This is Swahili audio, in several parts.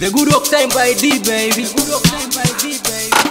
The good old time by D baby. The good work time by D baby.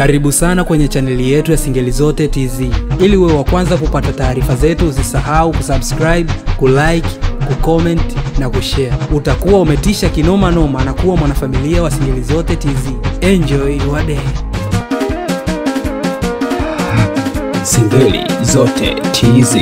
Karibu sana kwenye chaneli yetu ya Singeli Zote TZ. Ili uwe wa kwanza kupata taarifa zetu, usisahau kusubscribe, kulike, kucomment na kushare. Utakuwa umetisha kinoma noma na kuwa mwanafamilia wa Singeli Zote TZ. Enjoy your day. Singeli zote TZ.